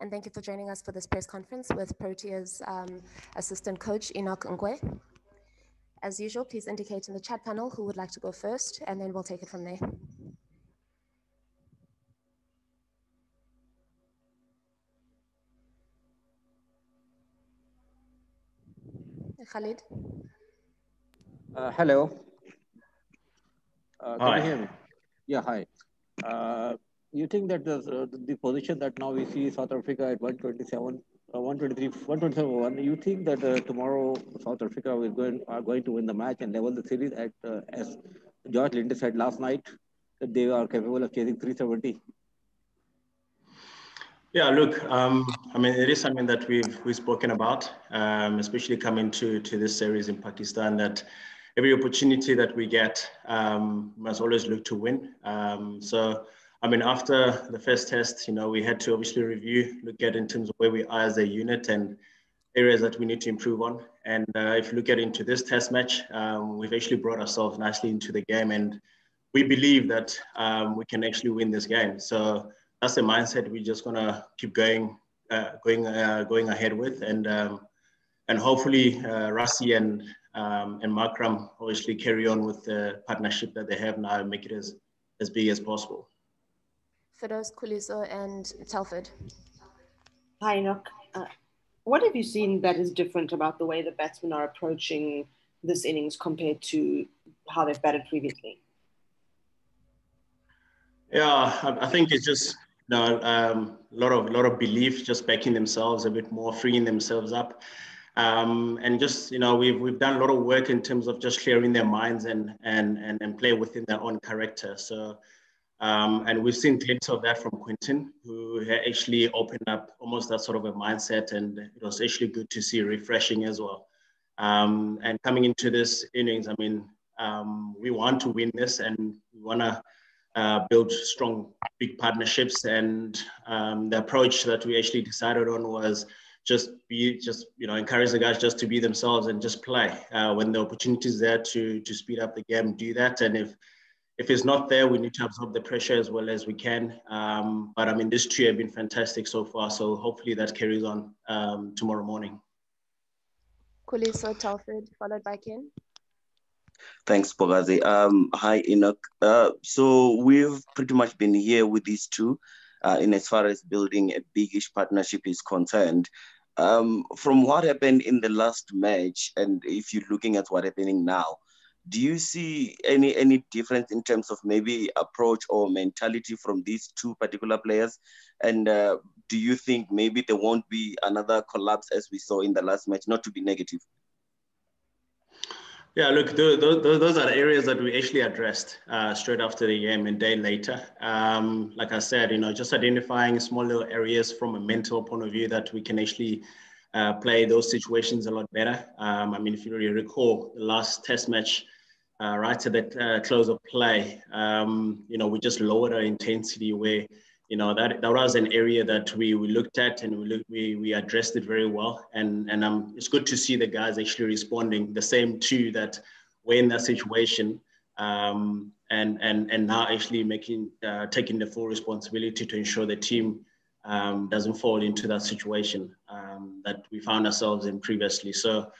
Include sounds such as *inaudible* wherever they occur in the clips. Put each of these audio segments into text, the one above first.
and thank you for joining us for this press conference with Proteas um, assistant coach Enoch Nkwe. As usual, please indicate in the chat panel who would like to go first, and then we'll take it from there. Khalid. Uh, hello. Uh, can hi. you hear me? Yeah, hi. Uh, you think that the, uh, the position that now we see South Africa at 127, uh, 123, 127, you think that uh, tomorrow South Africa is going are going to win the match and level the series at uh, as George Linde said last night that they are capable of chasing 370? Yeah, look, um, I mean, it is something that we've we've spoken about, um, especially coming to to this series in Pakistan. That every opportunity that we get um, must always look to win. Um, so I mean, after the first test, you know, we had to obviously review, look at in terms of where we are as a unit and areas that we need to improve on. And uh, if you look at into this test match, um, we've actually brought ourselves nicely into the game, and we believe that um, we can actually win this game. So that's the mindset we're just gonna keep going, uh, going, uh, going ahead with, and um, and hopefully uh, and um, and Markram obviously carry on with the partnership that they have now and make it as as big as possible. Fidos Khuliso and Telford. Hi, Enoch. Uh, what have you seen that is different about the way the batsmen are approaching this innings compared to how they've batted previously? Yeah, I think it's just you know, um, a lot of lot of belief, just backing themselves a bit more, freeing themselves up, um, and just you know we've we've done a lot of work in terms of just clearing their minds and and and, and play within their own character. So um, and we've seen glimpses of that from Quinton, who actually opened up almost that sort of a mindset. And it was actually good to see, refreshing as well. Um, and coming into this innings, I mean, um, we want to win this and we want to uh, build strong, big partnerships. And um, the approach that we actually decided on was just be, just, you know, encourage the guys just to be themselves and just play. Uh, when the opportunity is there to, to speed up the game, do that. And if if it's not there, we need to absorb the pressure as well as we can. Um, but I mean, this two have been fantastic so far. So hopefully that carries on um, tomorrow morning. Khuliso Telford, followed by Ken. Thanks, Bogazi. Um, hi, Enoch. Uh, so we've pretty much been here with these two uh, in as far as building a big-ish partnership is concerned. Um, from what happened in the last match, and if you're looking at what's happening now, do you see any any difference in terms of maybe approach or mentality from these two particular players and uh, do you think maybe there won't be another collapse as we saw in the last match not to be negative yeah, look, those, those are areas that we actually addressed uh, straight after the game and day later. Um, like I said, you know, just identifying small little areas from a mental point of view that we can actually uh, play those situations a lot better. Um, I mean, if you really recall, the last test match, uh, right at the uh, close of play, um, you know, we just lowered our intensity where, you know, that, that was an area that we, we looked at and we, we, we addressed it very well. And, and um, it's good to see the guys actually responding the same to that were in that situation um, and, and, and now actually making, uh, taking the full responsibility to ensure the team um, doesn't fall into that situation um, that we found ourselves in previously. So,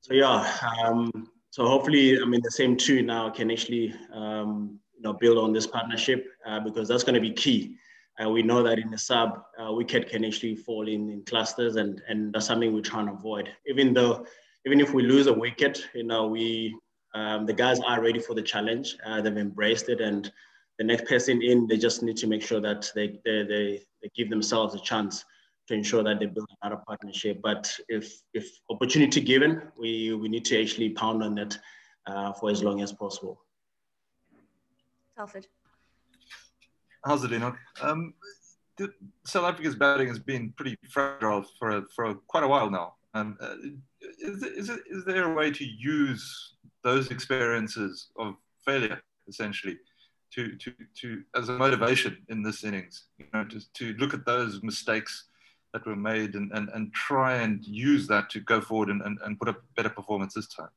so yeah, um, so hopefully, I mean, the same two now can actually, um, you know, build on this partnership uh, because that's going to be key. Uh, we know that in the sub, uh, wicket can actually fall in, in clusters, and and that's something we're trying to avoid. Even though, even if we lose a wicket, you know, we um, the guys are ready for the challenge. Uh, they've embraced it, and the next person in, they just need to make sure that they they they, they give themselves a chance to ensure that they build another partnership. But if if opportunity given, we we need to actually pound on it uh, for as long as possible. Telford. How's it, Enoch? Um, South Africa's batting has been pretty fragile for a, for a, quite a while now. Um, uh, is, is, is there a way to use those experiences of failure, essentially, to, to, to as a motivation in this innings? You know, to, to look at those mistakes that were made and, and, and try and use that to go forward and, and, and put a better performance this time?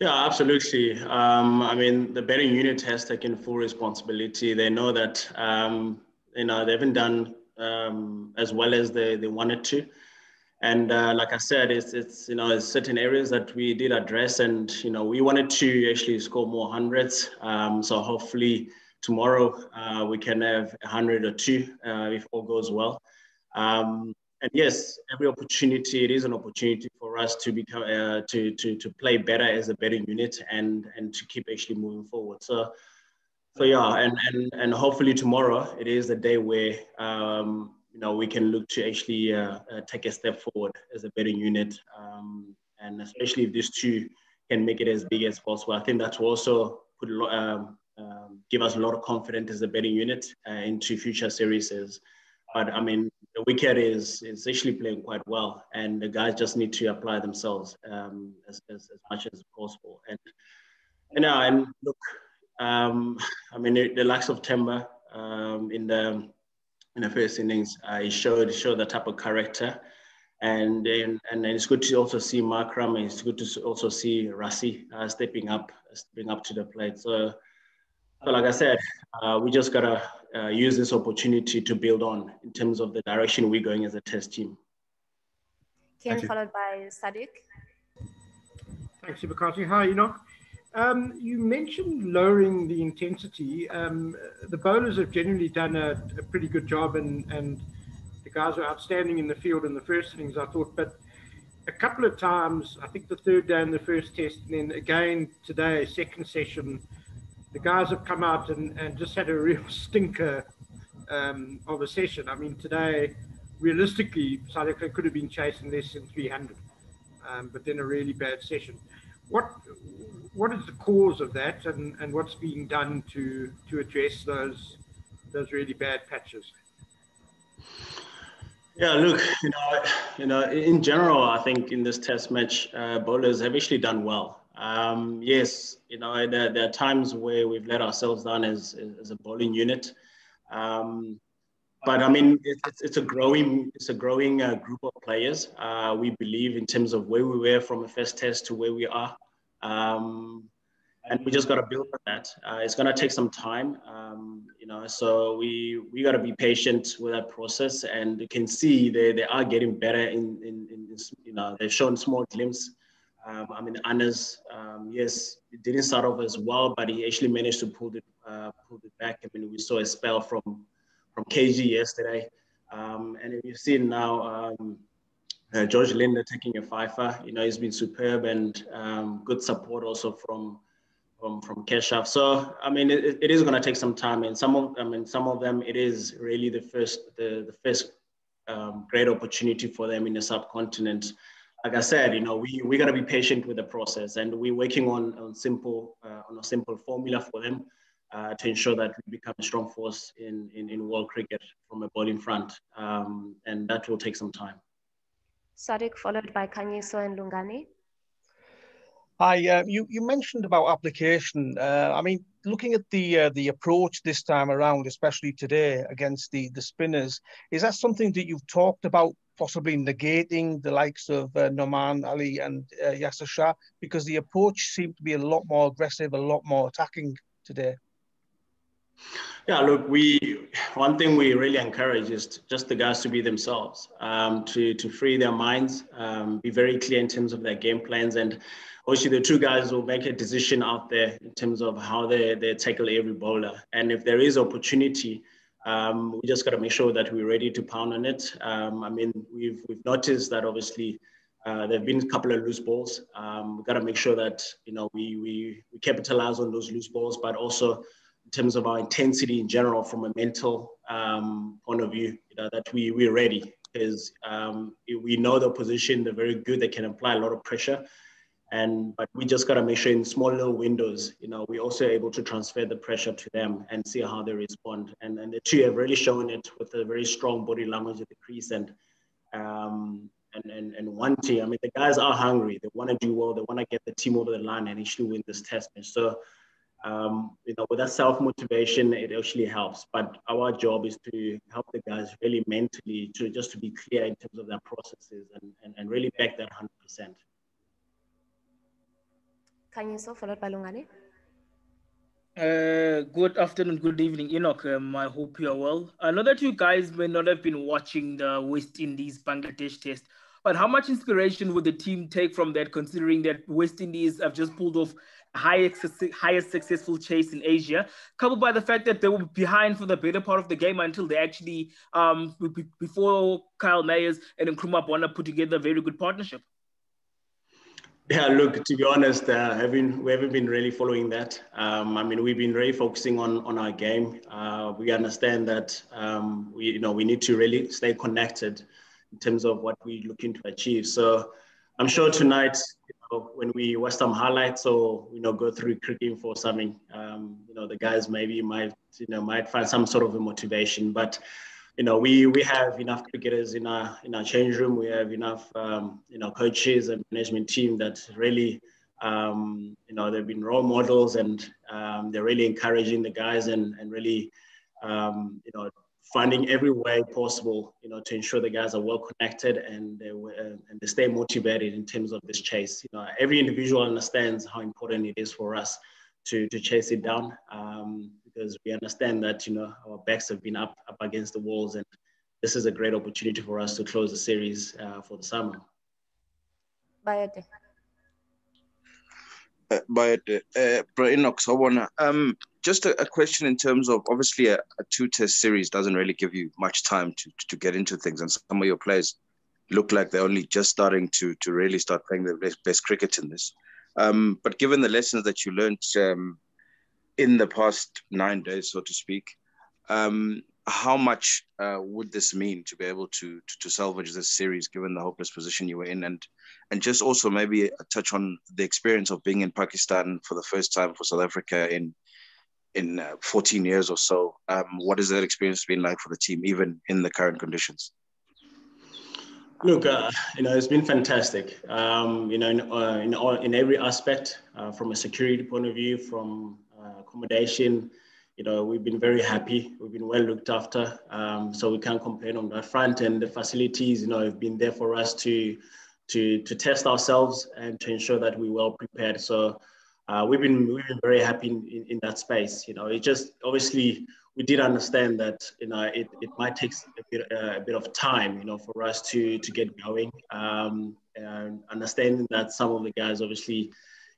Yeah, absolutely. Um, I mean, the batting unit has taken full responsibility. They know that, um, you know, they haven't done um, as well as they, they wanted to. And uh, like I said, it's, it's, you know, certain areas that we did address and, you know, we wanted to actually score more hundreds. Um, so hopefully tomorrow uh, we can have a hundred or two uh, if all goes well. Um, and yes, every opportunity, it is an opportunity for us to become, uh, to, to, to play better as a batting unit and, and to keep actually moving forward. So, so yeah, and, and, and hopefully tomorrow it is the day where, um, you know, we can look to actually uh, uh, take a step forward as a batting unit. Um, and especially if these two can make it as big as possible. I think that will also put um, um, give us a lot of confidence as a batting unit uh, into future series. But I mean, the wicket is is actually playing quite well, and the guys just need to apply themselves um, as, as, as much as possible. And and, know, and look, um, *laughs* I mean, the, likes of Temba um, in the in the first innings, uh, showed showed the type of character, and and and it's good to also see Markram, and it's good to also see Rassie uh, stepping up, stepping up to the plate. So, so like I said, uh, we just gotta uh, use this opportunity to build on in terms of the direction we're going as a test team. Ken, followed by Sadiq. Thanks, Sibakati. Hi, Enoch. Um, you mentioned lowering the intensity. Um, the bowlers have generally done a, a, pretty good job, and, and the guys were outstanding in the field in the first innings, I thought. But a couple of times, I think the third day in the first test, and then again today, second session, the guys have come out and, and just had a real *laughs* stinker um, of a session. I mean, today, realistically, South Africa could have been chasing less than 300, um, but then a really bad session. What what is the cause of that, and, and what's being done to to address those those really bad patches? Yeah, look, you know, you know, in general, I think in this test match, uh, bowlers have actually done well. Um, yes, you know, there, there, are times where we've let ourselves down as, as a bowling unit. Um, but I mean, it's, it's a growing, it's a growing uh, group of players. Uh, we believe in terms of where we were from a first test to where we are. Um, and we just got to build on that. Uh, it's going to take some time, um, you know. So we we got to be patient with that process, and you can see they, they are getting better. In, in, in you know, they've shown small glimpses um, I mean, Anas, um, yes, it didn't start off as well, but he actually managed to pull it, uh, pull it back. I mean, we saw a spell from, from KG yesterday. Um, and we've seen now um, uh, George Linde taking a fifer. You know, he's been superb and um, good support also from from from Keshav. So I mean, it, it is going to take some time, and some of I mean, some of them it is really the first the the first um, great opportunity for them in the subcontinent like I said, you know, we we got to be patient with the process, and we're working on on simple uh, on a simple formula for them uh, to ensure that we become a strong force in in, in world cricket from a bowling front, um, and that will take some time. Sadiq, followed by Kanyiso and Lungani. Hi, uh, you you mentioned about application. Uh, I mean, looking at the uh, the approach this time around, especially today against the the spinners, is that something that you've talked about possibly negating the likes of uh, Nouman Ali and uh, Yasir Shah because the approach seemed to be a lot more aggressive, a lot more attacking today. Yeah, look, we one thing we really encourage is just the guys to be themselves, um, to to free their minds, um, be very clear in terms of their game plans, and obviously the two guys will make a decision out there in terms of how they they tackle every bowler, and if there is opportunity um, we just got to make sure that we're ready to pound on it. Um, I mean, we've, we've noticed that obviously uh, there have been a couple of loose balls. Um, we've got to make sure that, you know, we, we, we capitalize on those loose balls, but also in terms of our intensity in general from a mental um, point of view, you know, that we, we're ready because um, we know the position, they're very good, they can apply a lot of pressure. And but we just got to make sure in small little windows, you know, we're also able to transfer the pressure to them and see how they respond. And, and the two have really shown it with a very strong body language at the crease and um, and, and, and wanting. I mean, the guys are hungry. They want to do well. They want to get the team over the line and actually win this test match. So, um, you know, with that self motivation, it actually helps. But our job is to help the guys really mentally to just to be clear in terms of their processes and, and, and really back that 100%. Followed by Lungani. Uh, good afternoon, good evening, Enoch. Um, I hope you are well. I know that you guys may not have been watching the West Indies Bangladesh test, but how much inspiration would the team take from that, considering that West Indies have just pulled off highest, highest successful chase in Asia, coupled by the fact that they were behind for the better part of the game until they actually, um, before Kyle Mayers and Nkrumah Bonner put together a very good partnership? Yeah, look, to be honest, uh, we haven't been really following that. Um, I mean, we've been really focusing on, on our game. Uh, we understand that um, we, you know, we need to really stay connected in terms of what we're looking to achieve. So I'm sure tonight, you know, when we watch some highlights or you know go through cricket for something, um, you know, the guys maybe might you know might find some sort of a motivation. But you know, we we have enough cricketers in our in our change room. We have enough um, you know coaches and management team that really um, you know they've been role models and um, they're really encouraging the guys and and really um, you know finding every way possible you know to ensure the guys are well connected and they uh, and they stay motivated in terms of this chase. You know, every individual understands how important it is for us to to chase it down. Because we understand that you know our backs have been up up against the walls, and this is a great opportunity for us to close the series uh, for the summer. Bayate. Uh, Bayate, uh, um, just a, a, question in terms of obviously a, a two-test series doesn't really give you much time to to get into things, and some of your players look like they're only just starting to to really start playing their best, best cricket in this. Um, but given the lessons that you learned um, in the past nine days, so to speak. Um, how much uh, would this mean to be able to, to, to salvage this series, given the hopeless position you were in, and and just also maybe touch on the experience of being in Pakistan for the first time for South Africa in in uh, 14 years or so. Um, what has that experience been like for the team, even in the current conditions? Look, uh, you know, it's been fantastic. Um, you know, in, uh, in, all, in every aspect, uh, from a security point of view, from accommodation. You know, we've been very happy. We've been well looked after. Um, so we can't complain on that front. And the facilities, you know, have been there for us to to to test ourselves and to ensure that we're well prepared. So uh, we've been we've been very happy in, in, in, that space. You know, it just obviously we did understand that you know it, it might take a bit uh, a bit of time, you know, for us to to get going. Um, and understanding that some of the guys obviously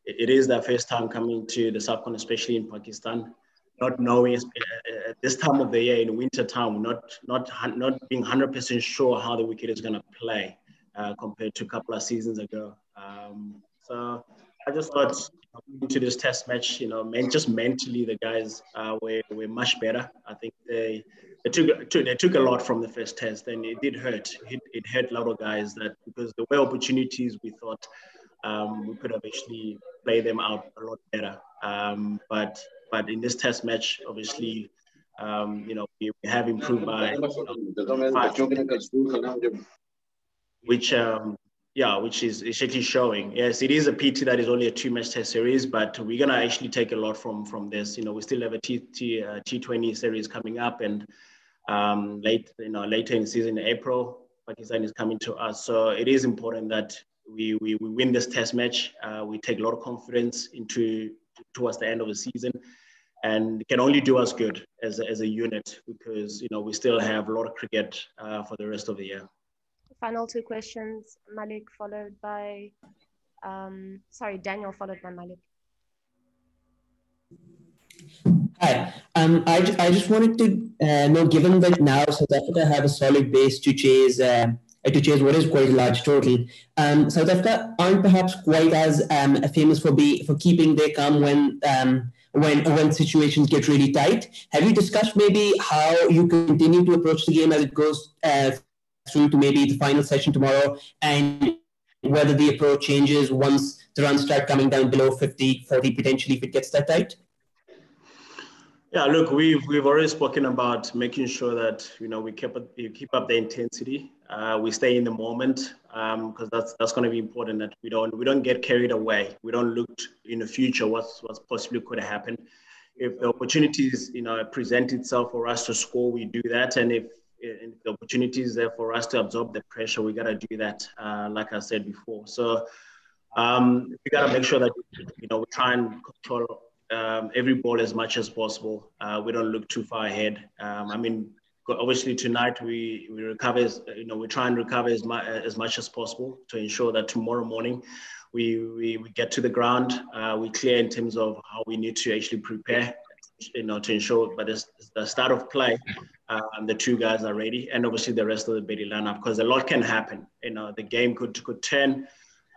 it is their first time coming to the subcon, especially in Pakistan, not knowing at this time of the year in winter time, not not not being hundred percent sure how the wicket is going to play uh, compared to a couple of seasons ago. Um, so I just thought into this test match, you know, man, just mentally the guys uh, were, were much better. I think they they took, they took a lot from the first test, and it did hurt. It, it hurt a lot of guys that because there were opportunities we thought um, we could have actually played them out a lot better. Um, but but in this test match, obviously, um, you know, we, have improved by you know, five, which um, yeah, which is actually showing. Yes, it is a PT that is only a two-match test series, but we're gonna actually take a lot from from this. You know, we still have a T T uh, T20 series coming up, and um, late you know later in season April, Pakistan is coming to us. So it is important that we, we, we win this test match. Uh, we take a lot of confidence into towards the end of the season and can only do us good as a, as a unit because you know we still have a lot of cricket uh, for the rest of the year. Final two questions, Malik followed by, um, sorry, Daniel followed by Malik. Hi, um, I, I just wanted to uh, know, given that now South Africa have a solid base to chase uh, to chase what is quite a large total. Um, South Africa aren't perhaps quite as um, famous for be for keeping their calm when um, when when situations get really tight. Have you discussed maybe how you continue to approach the game as it goes uh, through to maybe the final session tomorrow, and whether the approach changes once the runs start coming down below 50, 40 potentially if it gets that tight? Yeah, look, we've we've already spoken about making sure that you know we keep we keep up the intensity. Uh, we stay in the moment because um, that's that's going to be important. That we don't we don't get carried away. We don't look in the future what's what's possibly could happen. If the opportunities you know present itself for us to score, we do that. And if, the opportunity is there for us to absorb the pressure, we got to do that. Uh, like I said before, so um, we got to make sure that you know we try and control um, every ball as much as possible. Uh, we don't look too far ahead. Um, I mean, obviously tonight we we recover as you know we try and recover as much as much as possible to ensure that tomorrow morning we we, we get to the ground. Uh, we clear in terms of how we need to actually prepare. You know, to ensure, but it's the start of play, um, the two guys are ready, and obviously the rest of the Betty lineup, because a lot can happen. You know, the game could could turn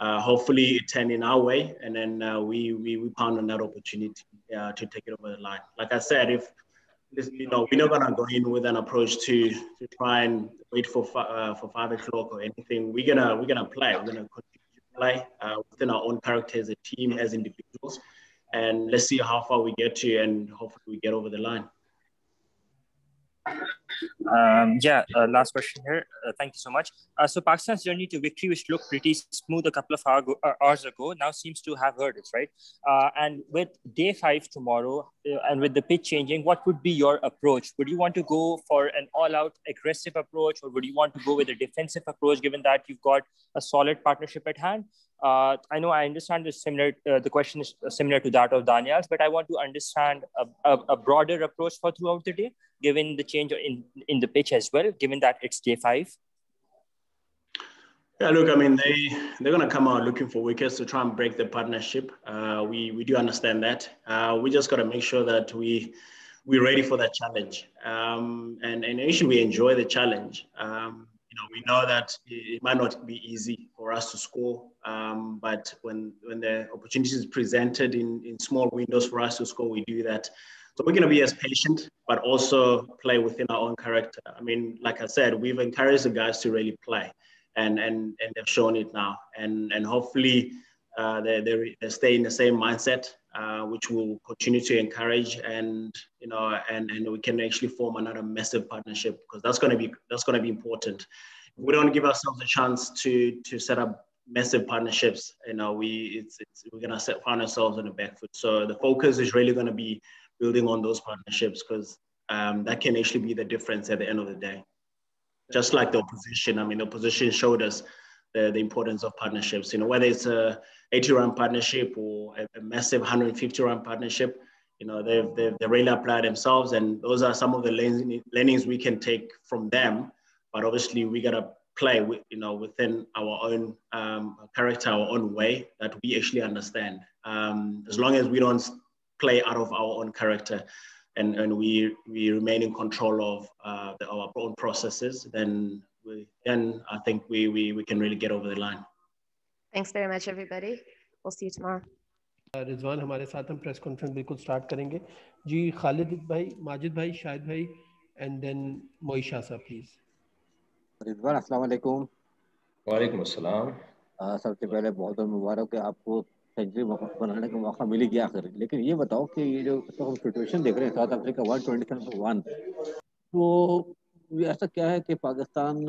uh, hopefully it turn in our way, and then uh, we, we we pound on that opportunity uh, to take it over the line. Like I said, if you know we're not gonna go in with an approach to to try and wait for uh, for five o'clock or anything. We're gonna we're gonna play. We're gonna continue to play uh, within our own character as a team, as individuals, and let's see how far we get to, and hopefully we get over the line. Um, yeah, uh, last question here. Uh, thank you so much. Uh, so Pakistan's journey to victory, which looked pretty smooth a couple of hour go, uh, hours ago, now seems to have hurdles, right? Uh, and with day five tomorrow, uh, and with the pitch changing, what would be your approach? Would you want to go for an all-out aggressive approach, or would you want to go with a defensive approach, given that you've got a solid partnership at hand? Uh, I know I understand the similar. Uh, the question is similar to that of Daniel's, but I want to understand a, a, a, broader approach for throughout the day, given the change in in the pitch as well, given that it's day five. Yeah, look, I mean, they they're gonna come out looking for wickets to try and break the partnership. Uh, we we do understand that. Uh, we just gotta make sure that we we're ready for that challenge, um, and and actually we enjoy the challenge. Um, you know, we know that it might not be easy for us to score, um, but when when the opportunity is presented in, in small windows for us to score, we do that. So we're going to be as patient, but also play within our own character. I mean, like I said, we've encouraged the guys to really play, and and and they've shown it now, and and hopefully uh, they, they they stay in the same mindset, uh, which will continue to encourage, and you know, and and we can actually form another massive partnership because that's going to be that's going to be important. If we don't give ourselves a chance to to set up massive partnerships, you know, we it's, it's we're going to set find ourselves on the back foot. So the focus is really going to be building on those partnerships because um, that can actually be the difference at the end of the day. Just like the opposition, I mean, the opposition showed us the, the importance of partnerships. You know, whether it's a 80 run partnership or a, a massive 150 run partnership, you know, they've, they've, they really applied themselves. And those are some of the learnings we can take from them. But obviously, we got to play, with, you know, within our own um, character, our own way that we actually understand. Um, as long as we don't play out of our own character, and, and we, we remain in control of uh, the, our own processes, then we, then I think we, we, we can really get over the line. Thanks very much, everybody. We'll see you tomorrow. Uh, رضوان ہمارے ساتھ ہم press conference بالکل start کریں گے جی خالد بھائی ماجد بھائی شاہد بھائی and then موئی Shah please رضوان السلام علیکم وعلیکم السلام سب سے پہلے بہت بہت مبارک ہے آپ کو سینچری بنانے کا موقع مل گیا آخر لیکن یہ بتاؤ کہ یہ جو ہم سچویشن دیکھ رہے ہیں South Africa one twenty seven one تو ایسا کیا ہے کہ پاکستان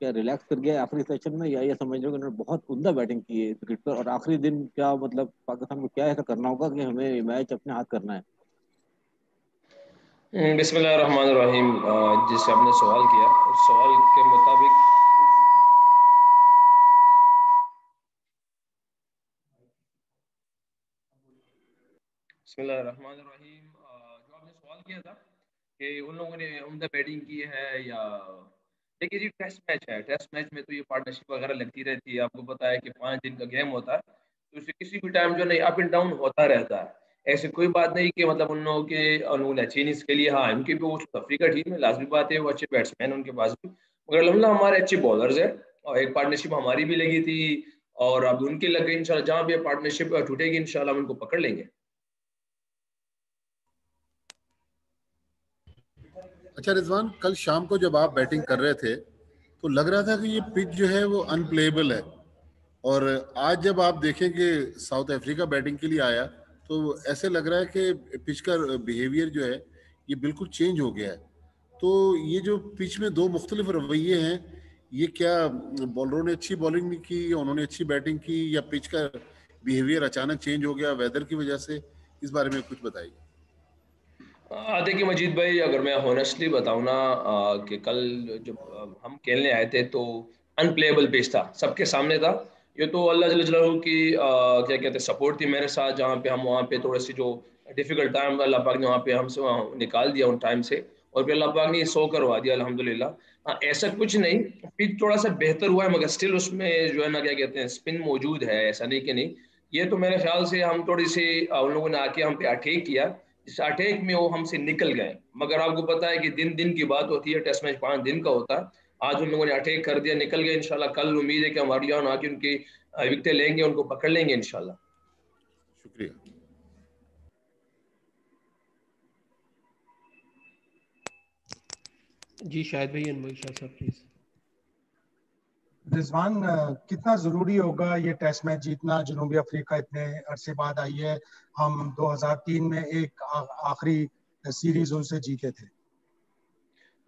کیا ریلیکس کر گیا آخری سیشن میں؟ یا یہ سمجھ رہے لو کہ انہوں نے بہت عمدہ بیٹنگ کی ہے کرکٹ پر، اور آخری دن کیا مطلب پاکستان کو کیا ایسا کرنا ہوگا کہ ہمیں یہ میچ اپنے ہاتھ کرنا ہے؟ بسم اللہ الرحمن الرحیم جس سے آپ نے سوال کیا، اس سوال کے مطابق بسم اللہ الرحمن الرحیم جو آپ نے سوال کیا تھا کہ ان لوگوں نے عمدہ بیٹنگ کی ہے یا دیکھیے جی ٹیسٹ میچ ہے. ٹیسٹ میچ میں تو یہ پارٹنرشپ وغیرہ لگتی رہتی ہے. آپ کو پتا ہے کہ پانچ دن کا گیم ہوتا ہے، تو اسے کسی بھی ٹائم جو نہیں اپ اینڈ ڈاؤن ہوتا رہتا ہے. ایسے کوئی بات نہیں کہ مطلب ان لوگوں کے انہوں نے چینیز کے لیے ہاں ان کے بھی وہ افریقہ ٹیم ہے، لازمی بات ہے، وہ اچھے بیٹس مین ان کے پاس بھی. مگر الحمد ہمارے اچھے بالرز ہیں اور ایک پارٹنرشپ ہماری بھی لگی تھی اور اب ان کی لگ گئی ان شاء اللہ جہاں بھی پارٹنرشپ ٹوٹے گی ان شاء اللہ ہم ان کو پکڑ لیں گے. اچھا رضوان، کل شام کو جب آپ بیٹنگ کر رہے تھے، تو لگ رہا تھا کہ یہ پچ جو ہے وہ ان پلیبل ہے۔ اور آج جب آپ دیکھیں کہ ساؤتھ افریقہ بیٹنگ کے لیے آیا، تو ایسے لگ رہا ہے کہ پچ کا بیہیویئر جو ہے، یہ بالکل چینج ہو گیا ہے۔ تو یہ جو پچ میں دو مختلف رویے ہیں، یہ کیا بالروں نے اچھی بالنگ نہیں کی، انہوں نے اچھی بیٹنگ کی، یا پچ کا بیہیویئر اچانک چینج ہو گیا ویدر کی وجہ سے؟ اس بارے میں کچھ بتائیے۔ آتے مجید بھائی، اگر میں ہونسٹلی بتاؤں نا کہ کل جب ہم کھیلنے آئے تھے تو ان پلیبل پیچ تھا، سب کے سامنے تھا۔ یہ تو اللہ جل جلالہ کی کیا کہتے ہیں سپورٹ تھی میرے ساتھ، جہاں پہ ہم، وہاں پہ تھوڑا سی جو ڈیفیکلٹ ٹائم اللہ پاک نے وہاں پہ ہم سے وہاں نکال دیا ان ٹائم سے۔ اور پھر اللہ پاک نے سو کروا دیا الحمد للہ ہاں ایسا کچھ نہیں پچ تھوڑا سا بہتر ہوا ہے، مگر اسٹل اس میں جو ہے نا، کیا کہتے ہیں اسپن موجود ہے، ایسا نہیں کہ نہیں۔ یہ تو میرے خیال سے ہم تھوڑی سی ان لوگوں نے آ کے ہم پہ اٹیک کیا۔ اس اٹیک میں وہ ہم سے نکل گئے۔ مگر آپ کو پتا ہے کہ دن دن کی بات ہوتی ہے ٹیسٹ میچ پانچ دن کا ہوتا۔ ہے آج ان لوگوں نے اٹیک کر دیا نکل گئے انشاءاللہ۔ کل امید ہے کہ ہم آن آ کے ان کی وکٹیں لیں گے ان کو پکڑ لیں گے انشاءاللہ۔ شکریہ۔ جی شاید بھائی انمول شاہ صاحب پلیز رضوان کتنا ضروری ہوگا یہ ٹیسٹ میچ جیتنا؟ جنوبی افریقہ اتنے عرصے بعد آئی ہے، ہم دو ہزار تین میں ایک آخری سیریز ان سے جیتے تھے۔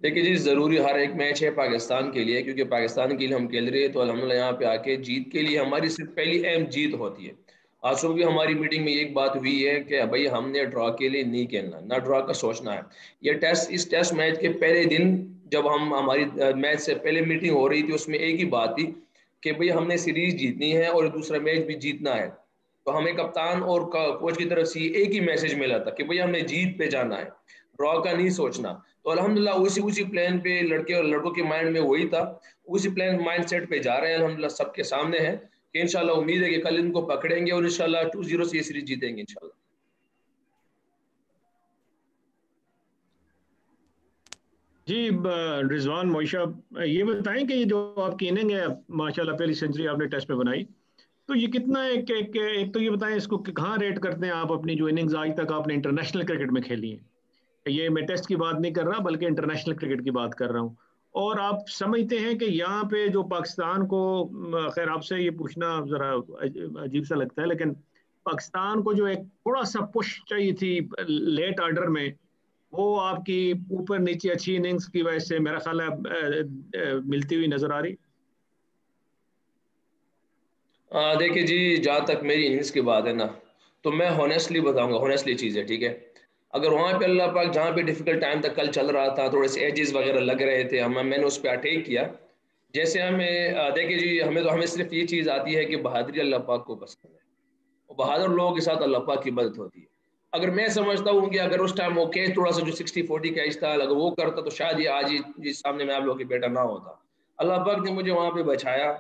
دیکھیے جی ضروری ہر ایک میچ ہے پاکستان کے لیے، کیونکہ پاکستان کے لیے ہم کھیل رہے ہیں، تو الحمدللہ یہاں پہ آ کے جیت کے لیے ہماری صرف پہلی اہم جیت ہوتی ہے۔ آج صبح بھی ہماری میٹنگ میں ایک بات ہوئی ہے کہ بھائی ہم نے ڈرا کے لیے نہیں کھیلنا، نہ ڈرا کا سوچنا ہے۔ یہ ٹیسٹ، اس ٹیسٹ میچ کے پہلے دن جب ہم ہماری میچ سے پہلے میٹنگ ہو رہی تھی، اس میں ایک ہی بات تھی کہ بھئی ہم نے سیریز جیتنی ہے اور دوسرا میچ بھی جیتنا ہے۔ تو ہمیں کپتان اور کوچ کی طرف سے ایک ہی میسج ملا تھا کہ بھئی ہم نے جیت پہ جانا ہے ڈرا کا نہیں سوچنا۔ تو الحمدللہ اسی اسی پلان پہ لڑکے اور لڑکوں کے مائنڈ میں وہی تھا۔ اسی پلان مائنڈ سیٹ پہ جا رہے ہیں۔ الحمدللہ سب کے سامنے ہیں کہ انشاءاللہ امید ہے کہ کل ان کو پکڑیں گے اور انشاءاللہ 2-0 سے یہ سیریز جیتیں گے انشاءاللہ۔ جی رضوان معیشہ یہ بتائیں کہ یہ جو آپ کی اننگ ہے ماشاء اللہ پہلی سینچری آپ نے ٹیسٹ میں بنائی تو یہ کتنا ہے کہ ایک تو یہ بتائیں اس کو کہاں ریٹ کرتے ہیں آپ اپنی جو اننگز آج تک آپ نے انٹرنیشنل کرکٹ میں کھیلی ہیں؟ یہ میں ٹیسٹ کی بات نہیں کر رہا بلکہ انٹرنیشنل کرکٹ کی بات کر رہا ہوں۔ اور آپ سمجھتے ہیں کہ یہاں پہ جو پاکستان کو خیر آپ سے یہ پوچھنا ذرا عجیب سا لگتا ہے لیکن پاکستان کو جو ایک تھوڑا سا پش چاہیے تھی لیٹ آرڈر میں وہ آپ کی اوپر نیچے اچھی اننگز کی وجہ سے میرا خیال ہے ملتی ہوئی نظر آ رہی۔ دیکھیں جی جہاں تک میری اننگز کی بات ہے نا، تو میں ہونیسٹلی بتاؤں گا ہونیسٹلی چیز ہے ٹھیک ہے۔ اگر وہاں پہ اللہ پاک جہاں پہ ڈیفیکلٹ ٹائم تک کل چل رہا تھا، تھوڑے سے ایجز وغیرہ لگ رہے تھے ہمیں میں نے اس پہ اٹیک کیا۔ جیسے ہمیں دیکھیں جی ہمیں تو، ہمیں صرف یہ چیز آتی ہے کہ بہادری اللہ پاک کو پسند ہے۔ بہادر لوگوں کے ساتھ اللہ پاک کی مدد ہوتی ہے۔ اگر میں سمجھتا ہوں کہ اگر اس ٹائم وہ کیس تھوڑا سا جو سکسٹی فورٹی کیس تھا اگر وہ کرتا تو شاید یہ آج ہی سامنے میں آپ لوگ کے بیٹا نہ ہوتا۔ اللہ پاک نے مجھے وہاں پہ بچایا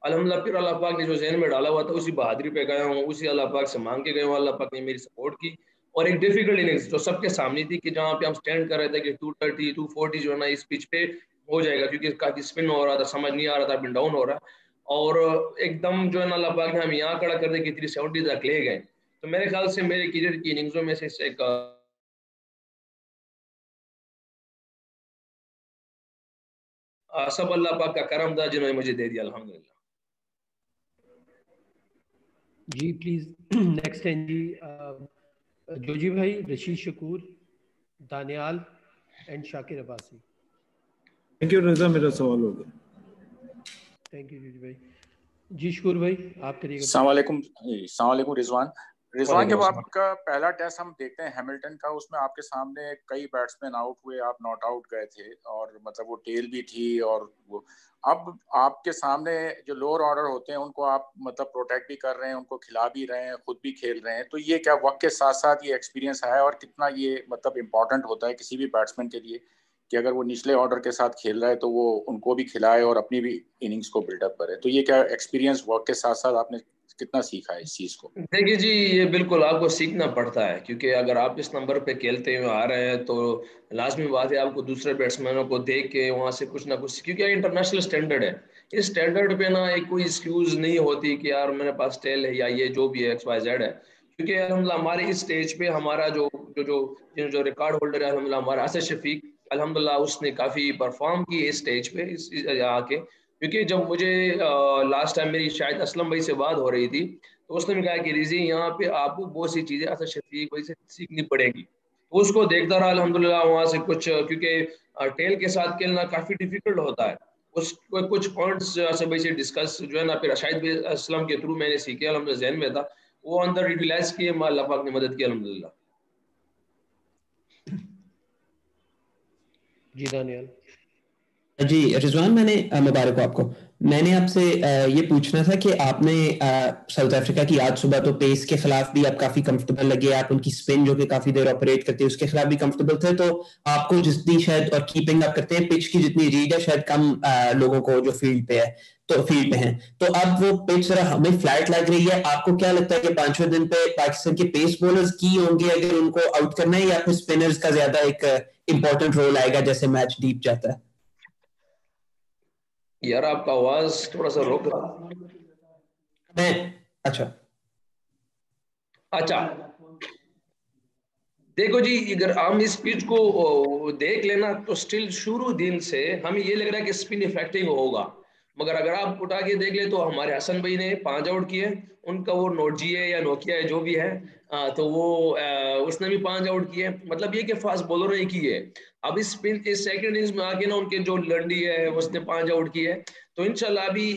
الحمدللہ، پھر اللہ پاک نے جو ذہن میں ڈالا ہوا تھا، اسی بہادری پہ گیا ہوں، اسی اللہ پاک سے مانگ کے گئے ہوں۔ اللہ پاک نے میری سپورٹ کی۔ اور ایک ڈیفیکلٹ انگس جو سب کے سامنے تھی کہ جہاں پہ ہم سٹینڈ کر رہے تھے کہ 230 240 جو ہے نا، اس پچ پہ ہو جائے گا۔ کیونکہ کافی سپن ہو رہا تھا، سمجھ نہیں آ رہا تھا بن ڈاؤن ہو رہا۔ اور ایک دم جو ہے نا، اللہ پاک نے ہم یہاں کھڑا کر دیا کہ 370 تک لے گئے۔ تو میرے خیال سے میرے کیریئر کی اننگزوں میں سے اس ایک سب اللہ پاک کا کرم تھا جنہوں نے مجھے دے دیا الحمدللہ۔ جی پلیز نیکسٹ ہیں جی جو جی بھائی Rashid Shakoor Danial and Shakir Abbasi. Thank you Raza میرا سوال ہوگا تھینک یو جی بھائی۔ جی شکور بھائی آپ کریے گا۔ السلام علیکم۔ جی، السلام علیکم رضوان۔ رضوان جب آپ کا پہلا ٹیسٹ ہم دیکھتے ہیں ہیملٹن کا اس میں آپ کے سامنے کئی بیٹس مین آؤٹ ہوئے آپ ناٹ آؤٹ گئے تھے اور مطلب وہ ٹیل بھی تھی اور وہ۔ اب آپ کے سامنے جو لوور آرڈر ہوتے ہیں ان کو آپ مطلب پروٹیکٹ بھی کر رہے ہیں ان کو کھلا بھی رہے ہیں خود بھی کھیل رہے ہیں۔ تو یہ کیا وقت کے ساتھ ساتھ یہ ایکسپیرینس ہے اور کتنا یہ مطلب امپورٹنٹ ہوتا ہے کسی بھی بیٹس مین کے لیے کہ اگر وہ نچلے آرڈر کے ساتھ کھیل رہا ہے تو وہ ان کو بھی کھلائے اور اپنی بھی اننگس کو بلڈ اپ کرے۔ تو یہ کیا ایکسپیرینس ورک کے ساتھ ساتھ آپ نے کتنا سیکھا ہے اس چیز کو؟ دیکھیے جی یہ بالکل آپ کو سیکھنا پڑتا ہے کیونکہ اگر آپ اس نمبر پہ کھیلتے ہوئے آ رہے ہیں تو لازمی بات ہے آپ کو دوسرے بیٹسمینوں کو دیکھ کے وہاں سے کچھ نہ کچھ کیونکہ انٹرنیشنل اسٹینڈرڈ ہے۔ اس اسٹینڈرڈ پہ نا ایک کوئی ایکسکیوز نہیں ہوتی کہ یار میرے پاس ٹیل ہے یا یہ جو بھی ہے ایکس وائی زیڈ ہے۔ کیونکہ الحمد للہ ہمارے اس اسٹیج پہ ہمارا جو جو جو, جو ریکارڈ ہولڈر ہے الحمد للہ ہمارا اسد شفیق الحمد للہ اس نے کافی پرفارم کی اس اسٹیج پہ آ کے۔ کیونکہ جب مجھے لاسٹ ٹائم میری شاید اسلم بھائی سے بات ہو رہی تھی، تو اس نے بھی کہا کہ ریزی یہاں پہ آپ کو بہت سی چیزیں اصل شفیق بھائی سے سیکھنی پڑے گی۔ اس کو دیکھتا رہا، الحمدللہ، وہاں سے کچھ، کیونکہ ٹیل کے ساتھ کھیلنا کافی ڈیفیکلٹ ہوتا ہے۔ اس کو کچھ پوائنٹس اصل بھائی سے ڈسکس جو ہے نا، پھر اشاید بھائی اسلم کے تھرو میں نے سیکھے الحمد للہ ذہن میں تھا۔ وہ اندر یوٹیلائز کیے ماں اللہ پاک نے مدد کی الحمد للہ جی دانیال۔ جی رضوان، میں نے مبارک آپ کو۔ میں نے آپ سے یہ پوچھنا تھا کہ آپ نے ساؤتھ افریقہ کی آج صبح تو پیس کے خلاف بھی آپ کافی کمفرٹیبل لگے، آپ ان کی سپن جو کہ کافی دیر آپریٹ کرتے ہیں اس کے خلاف بھی کمفرٹیبل تھے، تو آپ کو جتنی شاید اور کیپنگ آپ کرتے ہیں پچ کی جتنی ریڈ ہے، شاید کم لوگوں کو جو فیلڈ پہ ہے، تو فیلڈ پہ ہیں۔ تو اب وہ پچ ذرا ہمیں فلیٹ لگ رہی ہے۔ آپ کو کیا لگتا ہے کہ پانچویں دن پہ پاکستان کے پیس بولرز کی ہوں گے اگر ان کو آؤٹ کرنا ہے، یا پھر اسپنرز کا زیادہ ایک امپورٹنٹ رول آئے گا جیسے میچ ڈیپ جاتا ہے؟ یار آپ کا آواز تھوڑا سا روک رہا اچھا۔ اچھا۔ دیکھو جی اگر ہم اس پیچ کو دیکھ لینا تو اسٹل شروع دن سے ہمیں یہ لگ رہا ہے کہ اسپن افیکٹنگ ہوگا۔ مگر اگر آپ اٹھا کے دیکھ لیں تو ہمارے حسن بھائی نے پانچ آؤٹ کیے، ان کا وہ نوٹ جی ہے یا نوکیا ہے، جو بھی ہے تو وہ اس نے بھی پانچ آؤٹ کیے۔ مطلب یہ کہ فاسٹ بولر نے کی ہے۔ اب اس پن اس سیکنڈ اننگز میں آ کے نا ان کے جو لنڈی ہے، اس نے پانچ آؤٹ کیے۔ تو انشاءاللہ ابھی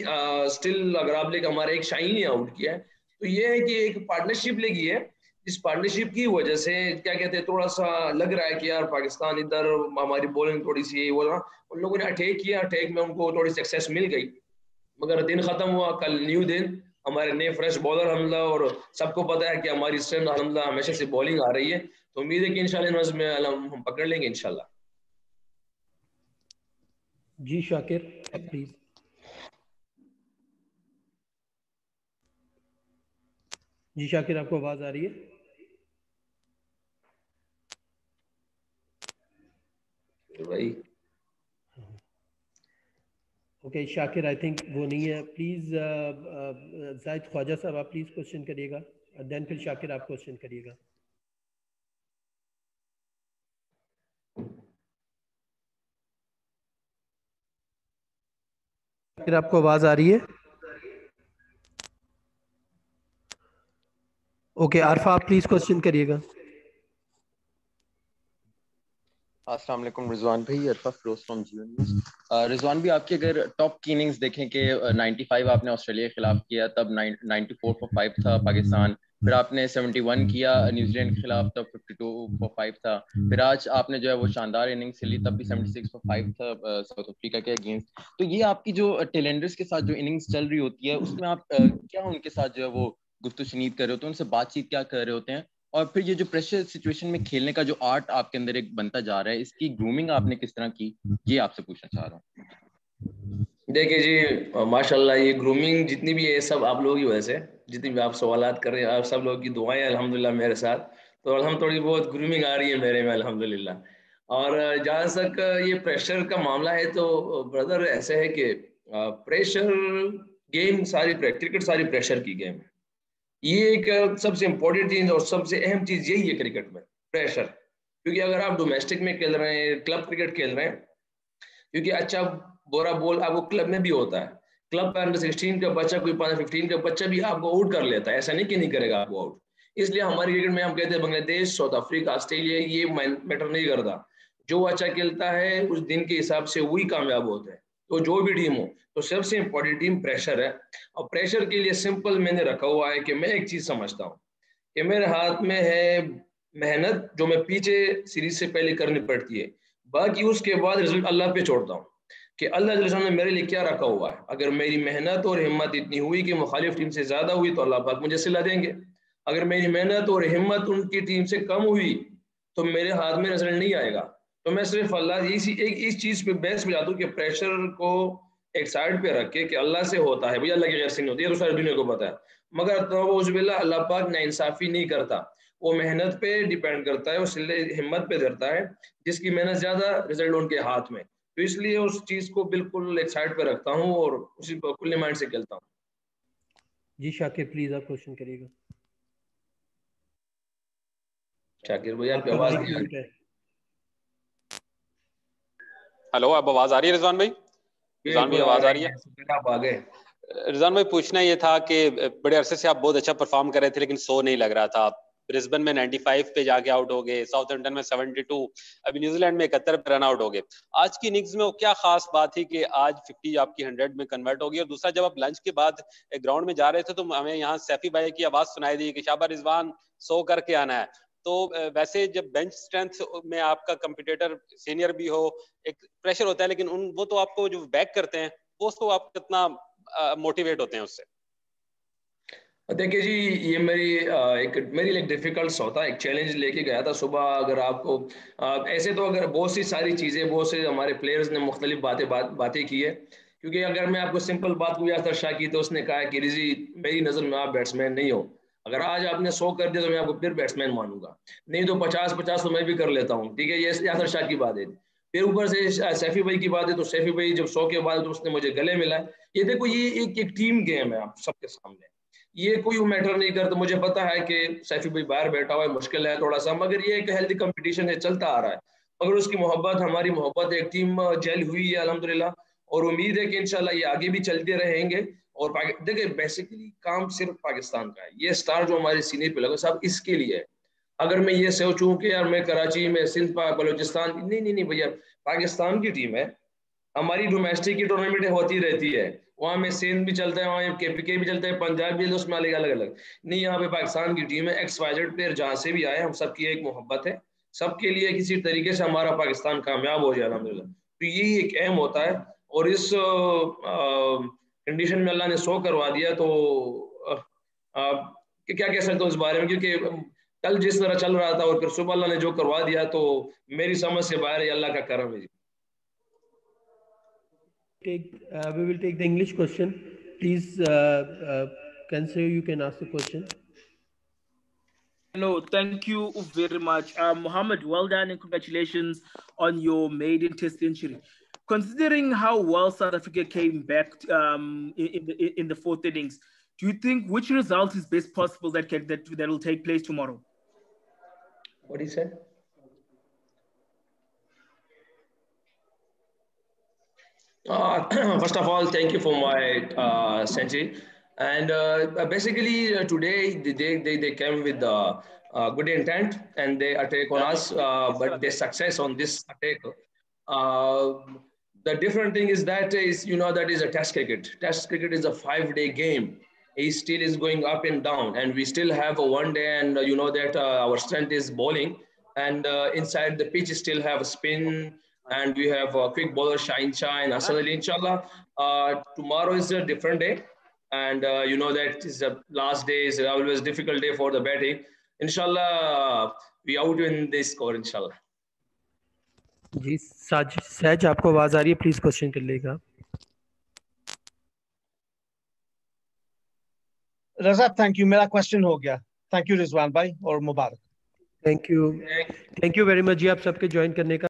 اسٹل اگر آپ لے کے ہمارے ایک شاہین نے آؤٹ کیا ہے، تو یہ ہے کہ ایک پارٹنرشپ لے گی ہے۔ اس پارٹنرشپ کی وجہ سے کیا کہتے ہیں، تھوڑا سا لگ رہا ہے کہ یار پاکستان ادھر ہماری بولنگ تھوڑی سی وہ نا ان لوگوں نے اٹیک کیا اٹیک میں ان کو تھوڑی سکسیس مل گئی۔ مگر دن ختم ہوا، کل نیو دن۔ ہمارے نئے فریش بالر حملہ اور سب کو پتا ہے کہ ہماری اسٹرینتھ الحمد ہمیشہ سے بالنگ آ رہی ہے۔ تو امید ہے کہ انشاءاللہ ان میں ہم پکڑ لیں گے انشاءاللہ۔ جی شاکر پلیز جی شاکر، آپ کو آواز آ رہی ہے؟ اوکے شاکر آئی تھنک وہ نہیں ہے۔ پلیز زائد خواجہ صاحب، آپ پلیز کوشچن کریے گا۔ دین پھر شاکر آپ کوشچن کریے گا۔ شاکر آپ کو آواز آ رہی ہے؟ اوکے عارفہ آپ پلیز کوشچن کریے گا۔ السلام علیکم رضوان بھائی ارفف فروز فرام جیو نیوز رضوان بھائی آپ کی اگر ٹاپ کی اننگز دیکھیں کہ نائنٹی فائیو آپ نے آسٹریلیا کے خلاف کیا تب نائنٹی فور فور فائیو تھا پاکستان پھر آپ نے سیونٹی ون کیا نیوزی لینڈ کے خلاف تب ففٹی ٹو فور فائیو تھا پھر آج آپ نے جو ہے وہ شاندار اننگس لی تب بھی سیونٹی سکس فور فائیو تھا ساؤتھ افریقہ کے اگینسٹ تو یہ آپ کی جو ٹیلنڈرس کے ساتھ جو اننگس چل رہی ہوتی ہے اس میں آپ کیا ان کے ساتھ جو ہے وہ گفت و شنید کر رہے ہوتے ہیں؟ ان سے بات چیت کیا کر رہے ہوتے ہیں؟ اور پھر یہ جو پریشر سچویشن میں کھیلنے کا جو آرٹ آپ کے اندر ایک بنتا جا رہا ہے، اس کی گرومنگ آپ نے کس طرح کی؟ یہ آپ سے پوچھنا چاہ رہا ہوں۔ دیکھیے جی ماشاء اللہ یہ گرومنگ جتنی بھی ہے، سب آپ لوگوں کی وجہ سے، جتنی بھی آپ سوالات کر رہے ہیں، آپ سب لوگوں کی دعائیں الحمد میرے ساتھ۔ تو الحمد، تھوڑی بہت گرومنگ آ رہی ہے میرے میں الحمد للہ اور جہاں تک یہ پریشر کا معاملہ ہے، تو بردر ایسے ہے کہ پریشر گیم ساری کرکٹ ساری پریشر کی گیم ہے۔ یہ ایک سب سے امپورٹنٹ چیز اور سب سے اہم چیز یہی ہے کرکٹ میں پریشر کیونکہ اگر آپ ڈومیسٹک میں کھیل رہے ہیں کلب کرکٹ کھیل رہے ہیں، کیونکہ اچھا بورا بول آپ کو کلب میں بھی ہوتا ہے۔ کلب کا انڈر سکسٹین کا بچہ، کوئی پانچ ففٹین کا بچہ بھی آپ کو آؤٹ کر لیتا ہے، ایسا نہیں کہ نہیں کرے گا آپ کو آؤٹ اس لیے ہمارے کرکٹ میں ہم کہتے ہیں، Bangladesh, South Africa, Australia, یہ میٹر نہیں کرتا۔ جو اچھا کھیلتا ہے، اس دن کے حساب سے وہی کامیاب ہوتا ہے۔ تو جو بھی ٹیم ہو، تو سب سے امپورٹنٹ ٹیم پریشر ہے۔ اور پریشر کے لیے سمپل میں نے رکھا ہوا ہے کہ میں ایک چیز سمجھتا ہوں کہ میرے ہاتھ میں ہے محنت جو میں پیچھے سیریز سے پہلے کرنی پڑتی ہے۔ باقی اس کے بعد رزلٹ اللہ پہ چھوڑتا ہوں کہ اللہ نے میرے لیے کیا رکھا ہوا ہے۔ اگر میری محنت اور ہمت اتنی ہوئی کہ مخالف ٹیم سے زیادہ ہوئی تو اللہ پاک مجھے صلاح دیں گے۔ اگر میری محنت اور ہمت ان کی ٹیم سے کم ہوئی تو میرے ہاتھ میں رزلٹ نہیں آئے گا۔ تو میں صرف اللہ اسی ایک اس چیز پہ بیس بجاتا ہوں کہ پریشر کو ایک سائڈ پہ رکھ کے کہ اللہ سے ہوتا ہے بھائی اللہ کی غیر سے نہیں ہوتی ہے تو ساری دنیا کو پتا ہے۔ مگر توز باللہ اللہ پاک نا انصافی نہیں کرتا۔ وہ محنت پہ ڈیپینڈ کرتا ہے وہ سلے ہمت پہ دھرتا ہے جس کی محنت زیادہ ریزلٹ ان کے ہاتھ میں۔ تو اس لیے اس چیز کو بالکل ایک سائڈ پہ رکھتا ہوں اور اسی پر کھلے مائنڈ سے کھیلتا ہوں۔ جی شاکر پلیز آپ کوشن کریے گا۔ شاکر بھائی آپ کی آواز نہیں آ رہی۔ ہلو اب آواز آ رہی ہے رضوان بھائی؟ رضوان بھائی آواز آ رہی ہے؟ رضوان بھائی پوچھنا یہ تھا کہ بڑے عرصے سے آپ بہت اچھا پرفارم کر رہے تھے لیکن سو نہیں لگ رہا تھا۔ برسبن میں نائنٹی فائیو پہ جا کے آؤٹ ہو گئے ساؤتھ ہنڈن میں سیونٹی ٹو ابھی نیوزی لینڈ میں اکہتر پہ رن آؤٹ ہو گئے۔ آج کی اننگز میں کیا خاص بات تھی کہ آج ففٹی آپ کی ہنڈریڈ میں کنورٹ ہو گئی؟ اور دوسرا جب آپ لنچ کے بعد گراؤنڈ میں جا رہے تھے تو ہمیں یہاں سیفی بھائی کی آواز سنائی دی کہ شابہ رضوان سو کر کے آنا ہے۔ تو ویسے جب بینچ اسٹرینتھ میں آپ کا کمپٹیٹر سینئر بھی ہو، ایک پریشر ہوتا ہے، لیکن ان، وہ تو آپ کو جو بیک کرتے ہیں، وہ اس کو آپ کتنا موٹیویٹ ہوتے ہیں اس سے؟ دیکھیں جی یہ میری ایک، میری لیے ڈیفیکلٹ ہوتا ایک چیلنج لے کے گیا تھا صبح۔ اگر آپ کو ایسے تو اگر بہت سی ساری چیزیں، بہت سے ہمارے پلیئرز نے مختلف باتیں باتیں کی ہے کیونکہ اگر میں آپ کو سمپل بات کو یاد شاہ کی، تو اس نے کہا کہ ریزی میری نظر میں آپ بیٹسمین نہیں ہو۔ اگر آج آپ نے سو کر دیا تو میں آپ کو پھر بیٹس مین مانوں گا۔ نہیں تو پچاس پچاس تو میں بھی کر لیتا ہوں، ٹھیک ہے؟ یہ یاسر شاہ کی بات ہے۔ پھر اوپر سے سیفی بھائی کی بات ہے تو سیفی بھائی جب سو کے بعد تو اس نے مجھے گلے ملا یہ دیکھو، یہ ایک ایک ٹیم گیم ہے، آپ سب کے سامنے۔ یہ کوئی میٹر نہیں کرتا، مجھے پتا ہے کہ سیفی بھائی باہر بیٹھا ہوا ہے، مشکل ہے تھوڑا سا، مگر یہ ایک ہیلدی کمپٹیشن ہے، چلتا آ رہا ہے۔ مگر اس کی محبت، ہماری محبت، ایک ٹیم جیل ہوئی ہے، الحمدللہ۔ اور امید ہے کہ انشاءاللہ یہ آگے بھی چلتے رہیں گے۔ اور دیکھیں بیسیکلی کام صرف پاکستان کا ہے۔ یہ سٹار جو ہمارے سینے پہ لگا صاحب اس کے لیے ہے۔ اگر میں یہ سوچوں کہ یار میں کراچی میں سندھ بلوچستان نہیں نہیں نہیں بھیا پاکستان کی ٹیم ہے۔ ہماری ڈومیسٹک کی ٹورنامنٹ ہوتی رہتی ہے۔ وہاں میں سندھ بھی چلتا ہے وہاں کے پی کے بھی چلتا ہے پنجاب بھی اس میں الگ الگ الگ۔ نہیں یہاں پہ پاکستان کی ٹیم ہے۔ ایکس وائزڈ پلیئر جہاں سے بھی آئے ہم سب کی ایک محبت ہے۔ سب کے لیے کسی طریقے سے ہمارا پاکستان کامیاب ہو جائے الحمد للہ تو یہی ایک اہم ہوتا ہے۔ اور اس آ, آ, کنڈیشن میں اللہ نے سو کروا دیا تو کیا کہہ سکتا ہوں اس بارے میں؟ کیونکہ کل جس طرح چل رہا تھا اور پھر صبح اللہ نے جو کروا دیا تو میری سمجھ سے باہر اللہ کا کرم ہے جی۔ Hello thank you very much Muhammad well done congratulation on your maiden century considering how well South Africa came back um, in, in, the, in the fourth innings do you think which result is best possible that can that, that will take place tomorrow what he said Uh, *clears throat* first of all, thank you for my uh, century. And uh, basically, uh, today they, they, they came with uh, uh, good intent and they attack on us, uh, but their success on this attack. The different thing is that is you know that is a test cricket. Test cricket is a five-day game. It still is going up and down, and we still have a one day, and you know that our strength is bowling, and inside the pitch still have a spin and we have a quick bowler Shaheen Shaheen, Hasan Ali, inshallah. Uh, tomorrow is a different day. And uh, you know that is the last day is always difficult day for the batting. Inshallah, we out in this score, inshallah. جی سہج آپ کو آواز آ رہی ہے please question کر لے گا۔ Raza thank you میرا کوشچن ہو گیا۔ تھینک یو رضوان بھائی اور مبارک۔ Thank you thank you very much جی آپ سب کے جوائن کرنے کا۔